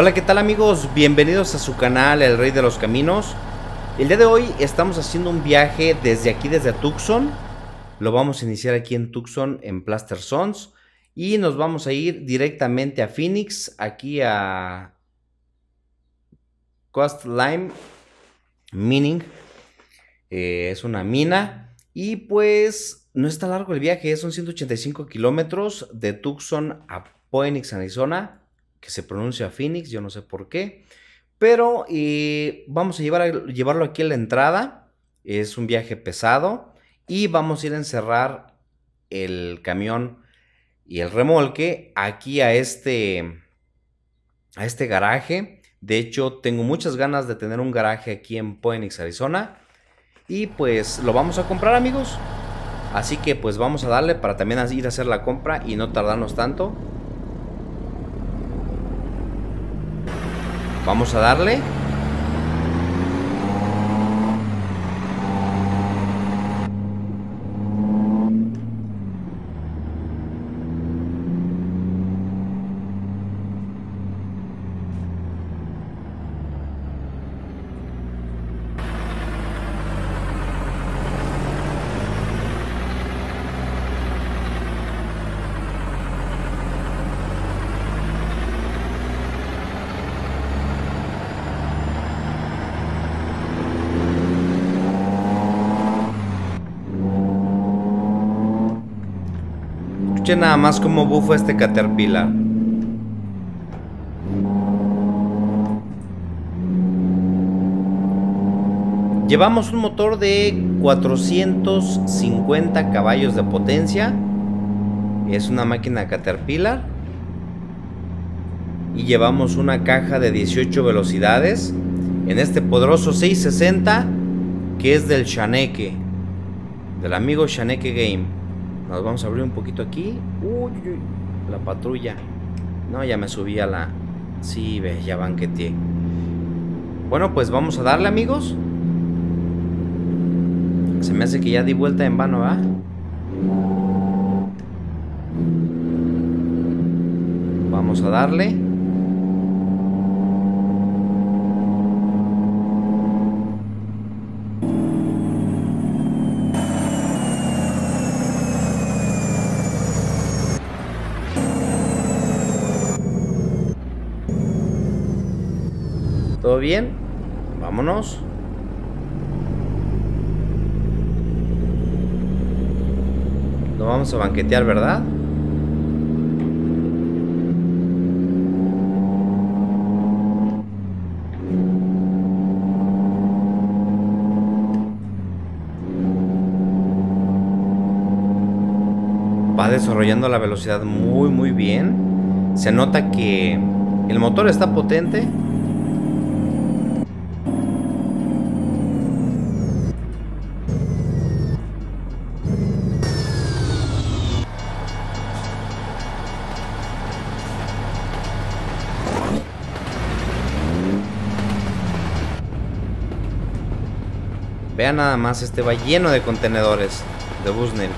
Hola, ¿qué tal amigos? Bienvenidos a su canal El Rey de los Caminos. El día de hoy estamos haciendo un viaje desde aquí, desde Tucson. Lo vamos a iniciar aquí en Tucson, en Plaster Sons. Y nos vamos a ir directamente a Phoenix, aquí a Coast Lime Mining. Eh, es una mina. Y pues no está largo el viaje, son 185 kilómetros de Tucson a Phoenix, Arizona que se pronuncia Phoenix, yo no sé por qué. Pero vamos a, llevar llevarlo aquí a la entrada. Es un viaje pesado. Y vamos a ir a encerrar el camión y el remolque aquí a este, a este garaje. De hecho, tengo muchas ganas de tener un garaje aquí en Phoenix, Arizona. Y pues lo vamos a comprar, amigos. Así que pues vamos a darle para también ir a hacer la compra y no tardarnos tanto. Vamos a darle. Nada más como bufo este Caterpillar. Llevamos un motor de 450 caballos de potencia. Es una máquina Caterpillar. Y llevamos una caja de 18 velocidades. En este poderoso 660 que es del Shaneke. Del amigo Shaneke Game. Nos vamos a abrir un poquito aquí. Uy, la patrulla. No, ya me subí a la... Sí, ve, ya banqueteé. Bueno, pues vamos a darle, amigos. Se me hace que ya di vuelta en vano, ¿ah? Vamos a darle. Bien? Vámonos. No vamos a banquetear, ¿verdad? Va desarrollando la velocidad muy muy bien. Se nota que el motor está potente Vean nada más, este va lleno de contenedores de Busnell.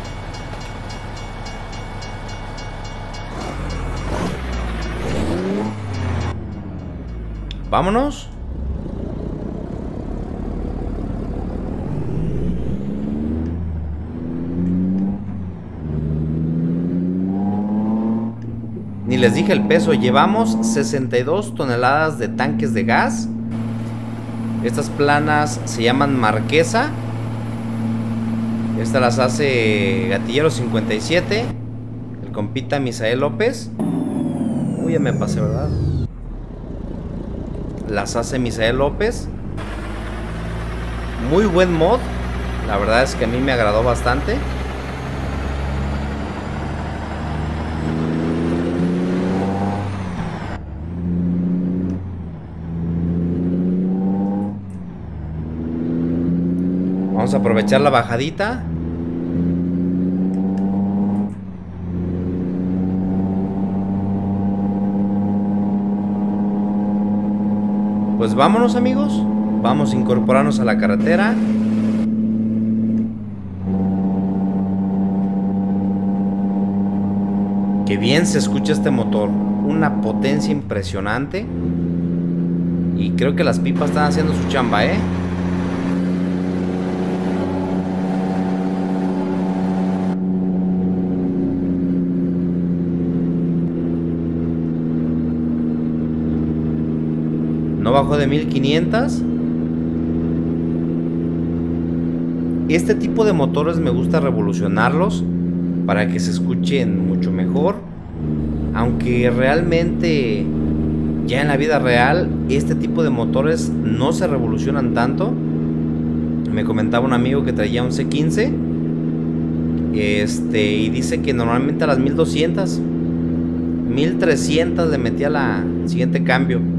Vámonos. Ni les dije el peso, llevamos 62 toneladas de tanques de gas estas planas se llaman Marquesa. Estas las hace Gatillero 57. El compita Misael López. Uy, ya me pasé, ¿verdad? Las hace Misael López. Muy buen mod. La verdad es que a mí me agradó bastante. Vamos a aprovechar la bajadita. Pues vámonos amigos. Vamos a incorporarnos a la carretera. Que bien se escucha este motor. Una potencia impresionante. Creo que las pipas están haciendo su chamba, ¿eh? No bajó de 1500. Este tipo de motores me gusta revolucionarlos para que se escuchen mucho mejor. Aunque realmente ya en la vida real este tipo de motores no se revolucionan tanto. Me comentaba un amigo que traía un C15 este y dice que normalmente a las 1200 1300 le metía la siguiente cambio.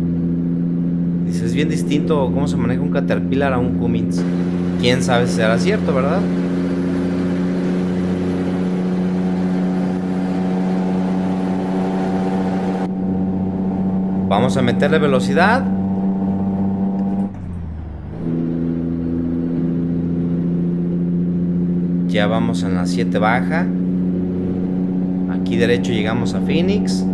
Es bien distinto cómo se maneja un Caterpillar a un Cummins. Quién sabe si será cierto, ¿verdad? Vamos a meterle velocidad. Ya vamos en la 7 baja. Aquí derecho llegamos a Phoenix.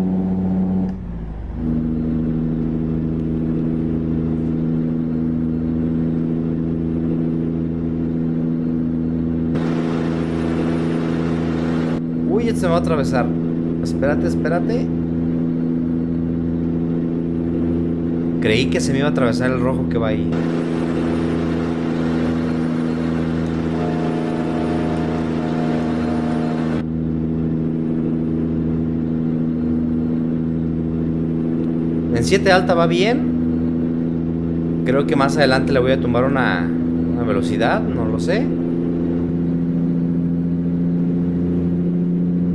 Se va a atravesar. Espérate, espérate. Creí que se me iba a atravesar el rojo que va ahí. En 7 alta va bien. Creo que más adelante le voy a tumbar una velocidad, no lo sé.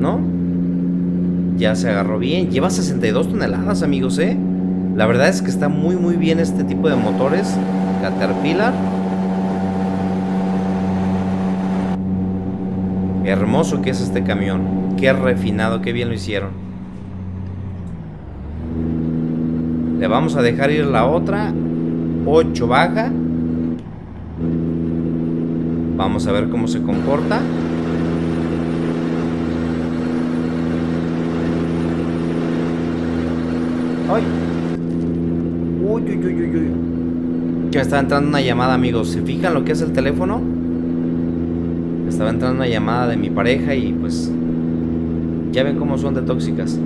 ¿No? Ya se agarró bien. Lleva 62 toneladas, amigos, ¿eh? La verdad es que está muy muy bien este tipo de motores Caterpillar. Hermoso que es este camión. Qué refinado, qué bien lo hicieron. Le vamos a dejar ir la otra. 8 baja. Vamos a ver cómo se comporta. Uy, uy, uy, uy, uy. Que me estaba entrando una llamada, amigos. ¿Se fijan lo que es el teléfono? estaba entrando una llamada de mi pareja y pues. Ya ven cómo son de tóxicas.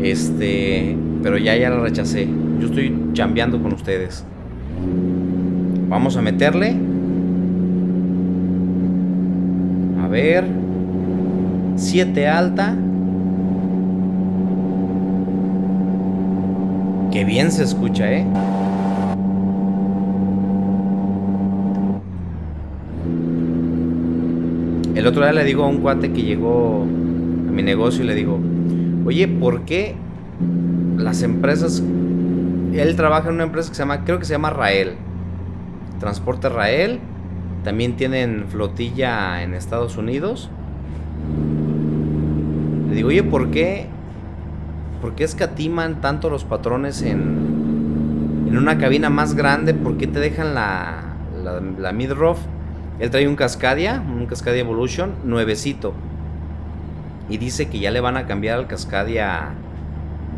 Este. Pero ya, ya la rechacé. Yo estoy chambeando con ustedes. Vamos a meterle. A ver. 7 alta. Qué bien se escucha, ¿eh? El otro día le digo a un cuate que llegó a mi negocio y le digo, oye, ¿por qué las empresas... Él trabaja en una empresa que se llama, creo que se llama Rael. Transporte Rael. También tienen flotilla en Estados Unidos. Le digo, oye, ¿por qué ¿Por qué escatiman tanto los patrones en, en una cabina más grande? ¿Por qué te dejan la, la, midroof? Él trae un Cascadia, un Cascadia Evolution, nuevecito. Y dice que ya le van a cambiar al Cascadia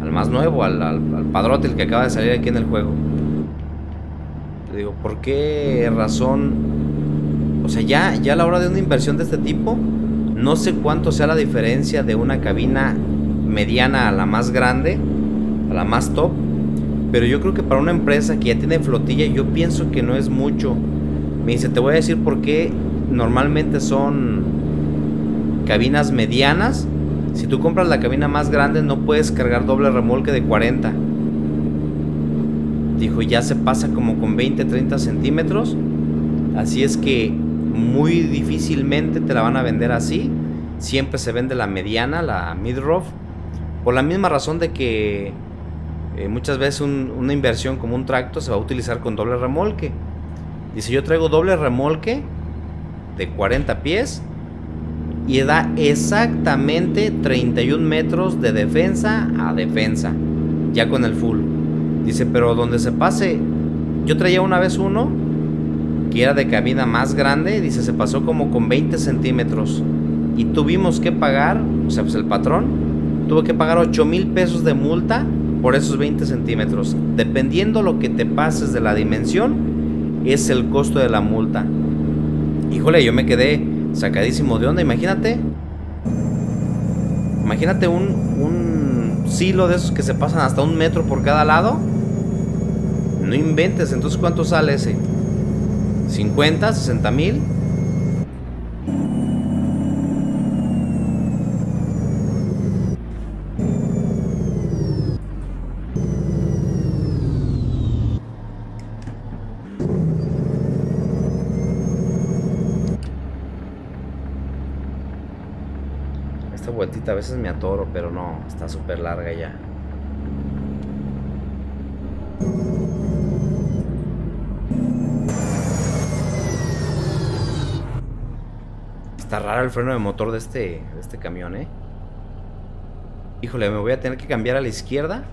al más nuevo, al, al, padrote, el que acaba de salir aquí en el juego. Le digo, ¿por qué razón? O sea, ya, ya a la hora de una inversión de este tipo, no sé cuánto sea la diferencia de una cabina mediana a la más grande, a la más top. Pero yo creo que para una empresa que ya tiene flotilla, yo pienso que no es mucho. Me dice, te voy a decir por qué normalmente son cabinas medianas. Si tú compras la cabina más grande, no puedes cargar doble remolque de 40. Dijo, ya se pasa como con 20, 30 centímetros. Así es que muy difícilmente te la van a vender así. Siempre se vende la mediana, la midroof por la misma razón de que eh, muchas veces una inversión como un tracto se va a utilizar con doble remolque. Dice, yo traigo doble remolque de 40 pies y da exactamente 31 metros de defensa a defensa, ya con el full. Dice, pero donde se pase, yo traía una vez uno que era de cabina más grande, dice, se pasó como con 20 centímetros y tuvimos que pagar, o sea, pues el patrón tuvo que pagar 8 mil pesos de multa por esos 20 centímetros. Dependiendo lo que te pases de la dimensión, es el costo de la multa. Híjole, yo me quedé sacadísimo de onda. Imagínate. Imagínate un, un silo de esos que se pasan hasta un metro por cada lado. No inventes, entonces ¿cuánto sale ese? ¿50? ¿60 mil? Esta vueltita a veces me atoro, pero no, está súper larga ya. Está raro el freno de motor de este, de este camión, ¿eh? Híjole, me voy a tener que cambiar a la izquierda.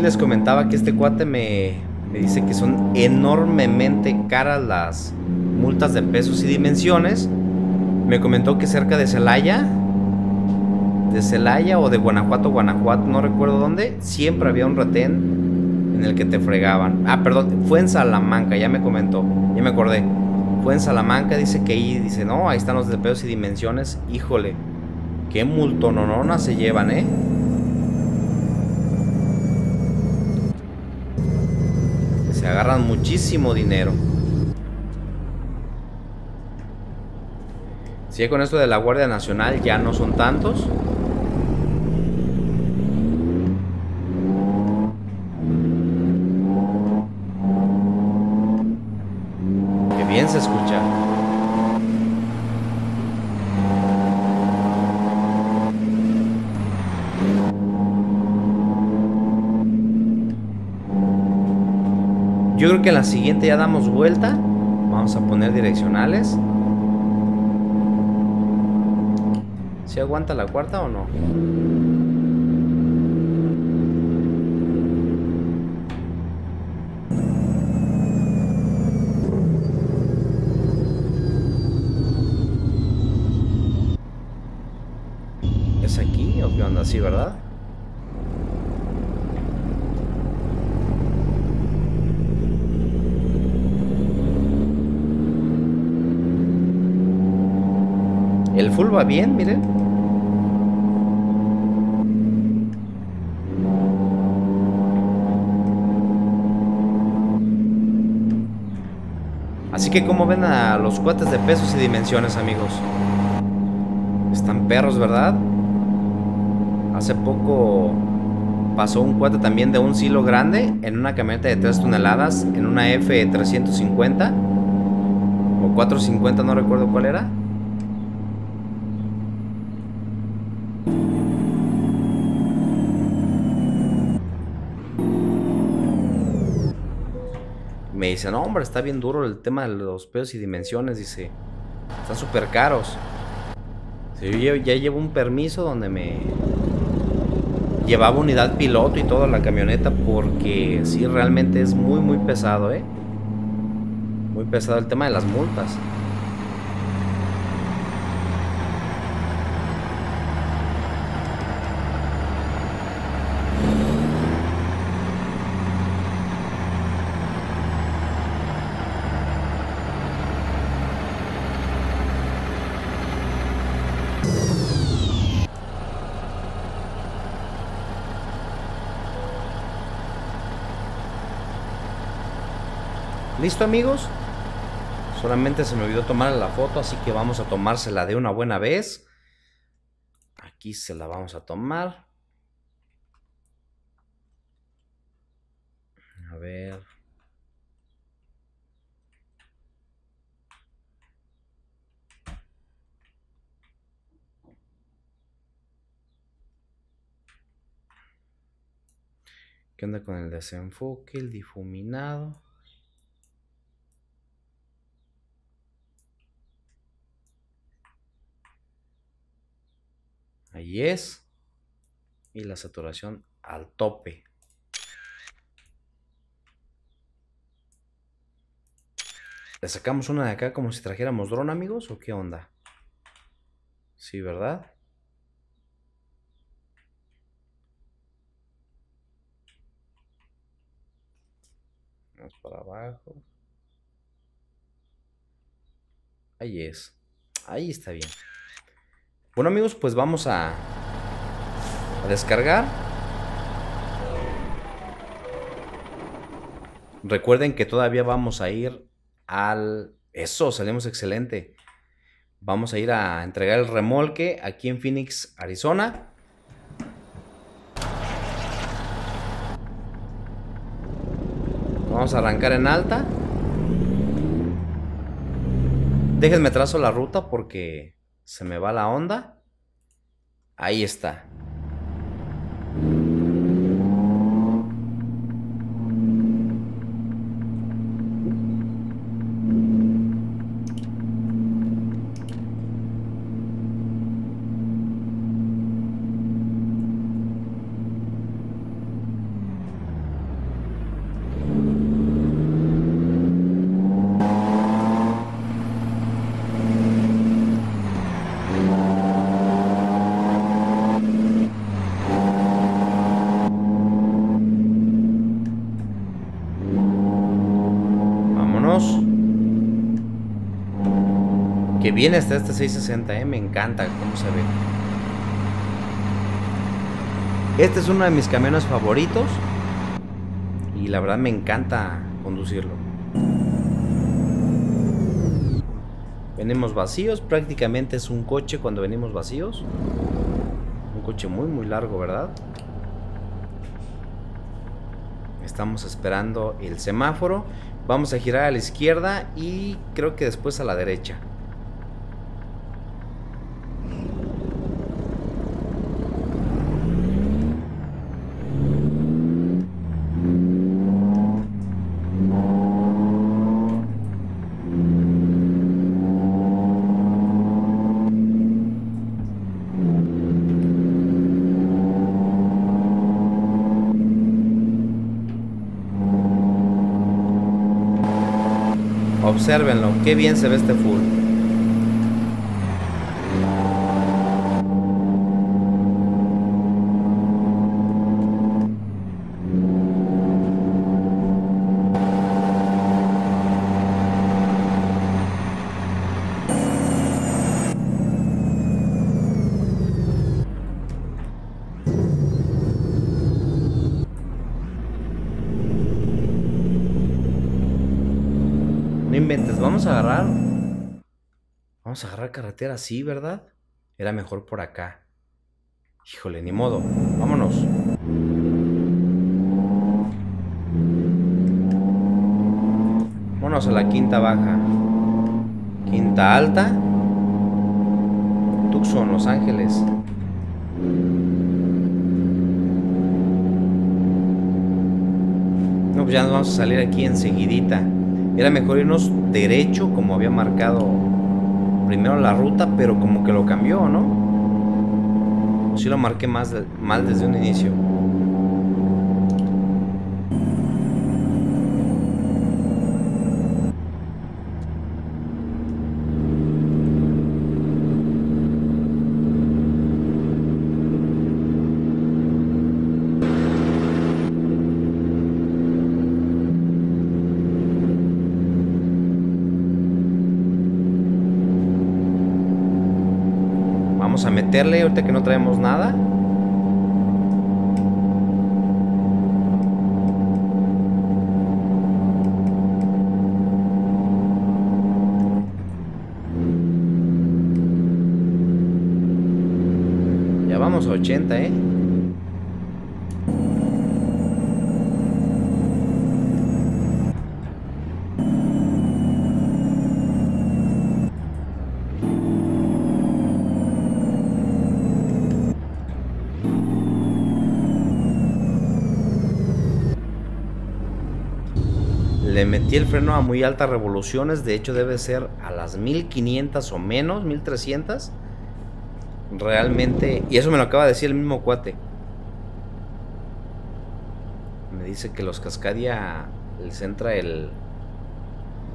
Les comentaba que este cuate me, dice que son enormemente caras las multas de pesos y dimensiones. Me comentó que cerca de Celaya, de Celaya o de Guanajuato, Guanajuato, no recuerdo dónde, siempre había un retén en el que te fregaban. Ah, perdón, fue en Salamanca, ya me comentó, ya me acordé. Fue en Salamanca, dice que ahí, dice, no, ahí están los de pesos y dimensiones. Híjole, qué multononona se llevan, ¿eh? Se agarran muchísimo dinero. Si con esto de la Guardia Nacional ya no son tantos. Que bien se escucha. Yo creo que la siguiente ya damos vuelta. Vamos a poner direccionales. ¿Si aguanta la cuarta o no? ¿Es aquí o qué onda? Sí, ¿verdad? El full va bien, miren. Así que como ven a los cuates de pesos y dimensiones, amigos. Están perros, ¿verdad? Hace poco pasó un cuate también de un silo grande en una camioneta de 3 toneladas, en una F350 o 450, no recuerdo cuál era. Me dice, no, hombre, está bien duro el tema de los pesos y dimensiones. Dice, están súper caros. Yo ya llevo un permiso donde me llevaba unidad piloto y toda la camioneta porque sí, realmente es muy, muy pesado, ¿eh? Muy pesado el tema de las multas. ¿Listo amigos? Solamente se me olvidó tomar la foto, así que vamos a tomársela de una buena vez. Aquí se la vamos a tomar. A ver. ¿Qué onda con el desenfoque, el difuminado? Ahí es. Y la saturación al tope. ¿Le sacamos una de acá como si trajéramos dron, amigos? ¿O qué onda? Sí, ¿verdad? Vamos para abajo. Ahí es. Ahí está bien. Bueno amigos, pues vamos a, a descargar. Recuerden que todavía vamos a ir al... Eso, salimos excelente. Vamos a ir a entregar el remolque aquí en Phoenix, Arizona. Vamos a arrancar en alta. Déjenme trazo la ruta porque se me va la onda. Ahí está. Que bien está este 660, ¿eh? me encanta cómo se ve. Este es uno de mis camiones favoritos. Y la verdad me encanta conducirlo. Venimos vacíos, prácticamente es un coche cuando venimos vacíos. Un coche muy muy largo, ¿verdad? Estamos esperando el semáforo. Vamos a girar a la izquierda y creo que después a la derecha. Obsérvenlo, qué bien se ve este full. Vamos a agarrar. Vamos a agarrar carretera así, ¿verdad? Era mejor por acá. Híjole, ni modo. Vámonos. Vámonos a la quinta baja. Quinta alta. Tucson, Los Ángeles. No, pues ya nos vamos a salir aquí enseguidita. Era mejor irnos derecho como había marcado primero la ruta, pero como que lo cambió, ¿no? Si lo marqué más mal desde un inicio. A meterle ahorita que no traemos nada. Ya vamos a 80, ¿eh? El freno a muy altas revoluciones, de hecho debe ser a las 1500 o menos, 1300. realmente... Y eso me lo acaba de decir el mismo cuate. Me dice que los Cascadia les centra el,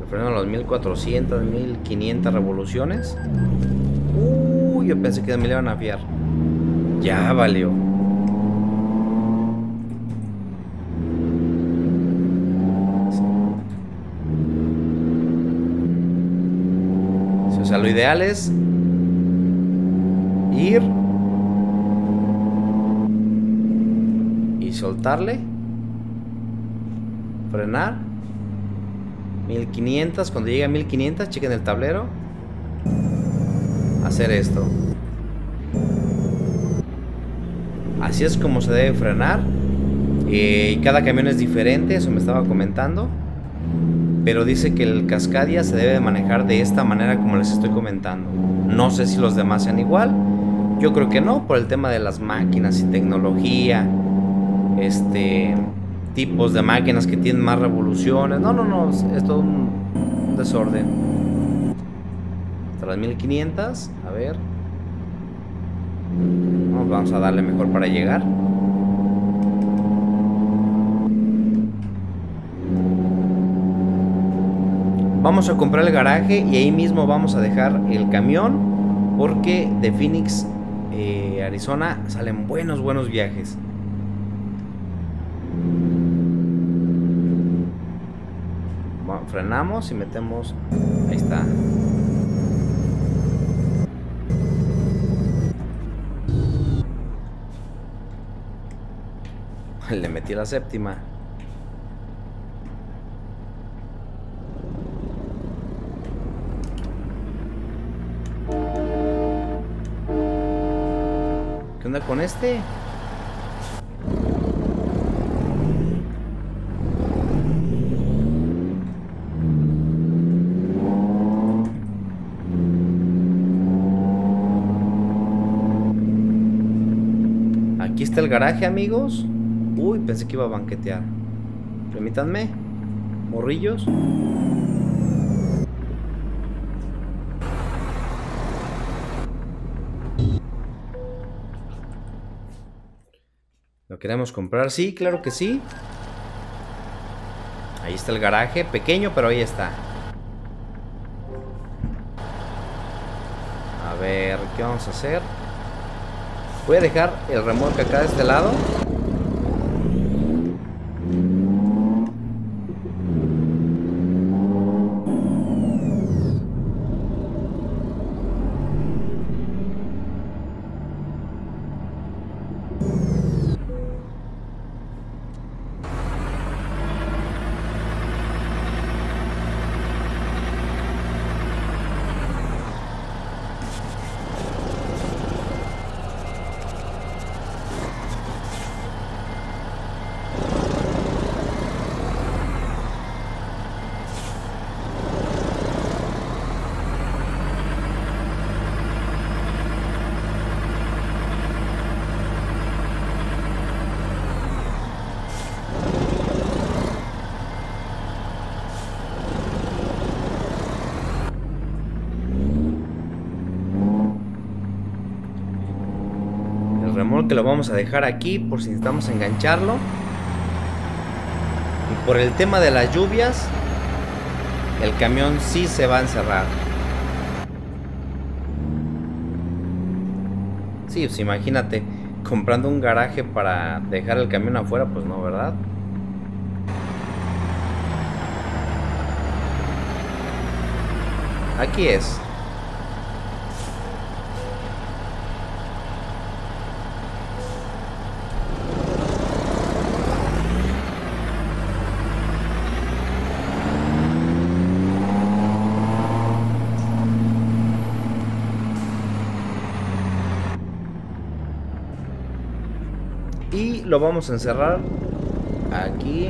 el freno a los 1400, 1500 revoluciones. Uy, yo pensé que me le iban a fiar. Ya valió. O sea, lo ideal es ir y soltarle, frenar, 1500, cuando llegue a 1500, chequen el tablero, hacer esto. Así es como se debe frenar. Eh, cada camión es diferente, eso me estaba comentando. Pero dice que el Cascadia se debe manejar de esta manera como les estoy comentando. No sé si los demás sean igual. Yo creo que no, por el tema de las máquinas y tecnología. Este. Tipos de máquinas que tienen más revoluciones. No, no, no. Es todo un desorden. Hasta las 1500. A ver. Vamos a darle mejor para llegar. Vamos a comprar el garaje y ahí mismo vamos a dejar el camión porque de Phoenix, eh, Arizona, salen buenos, buenos viajes. frenamos y metemos... Ahí está. Le metí la séptima. ¿Qué con este? Aquí está el garaje, amigos. Uy, pensé que iba a banquetear. Permítanme. Morrillos. ¿Lo queremos comprar? Sí, claro que sí. Ahí está el garaje, pequeño, pero ahí está. A ver, ¿qué vamos a hacer? Voy a dejar el remolque acá de este lado. Que lo vamos a dejar aquí por si necesitamos engancharlo. Y por el tema de las lluvias, el camión sí se va a encerrar. Sí, pues imagínate, comprando un garaje para dejar el camión afuera, pues no, ¿verdad? Aquí es. lo vamos a encerrar aquí.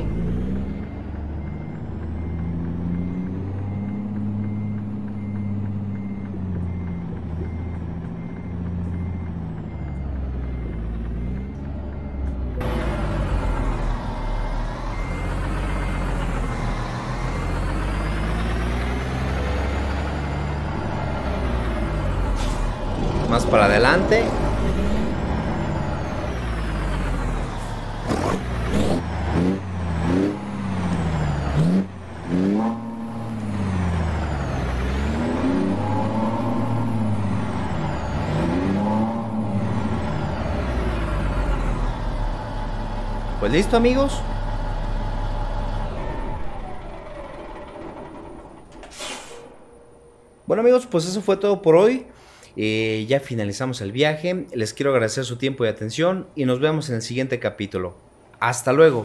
Más para adelante. Pues listo amigos. Bueno amigos, pues eso fue todo por hoy. Eh, ya finalizamos el viaje. Les quiero agradecer su tiempo y atención y nos vemos en el siguiente capítulo. Hasta luego.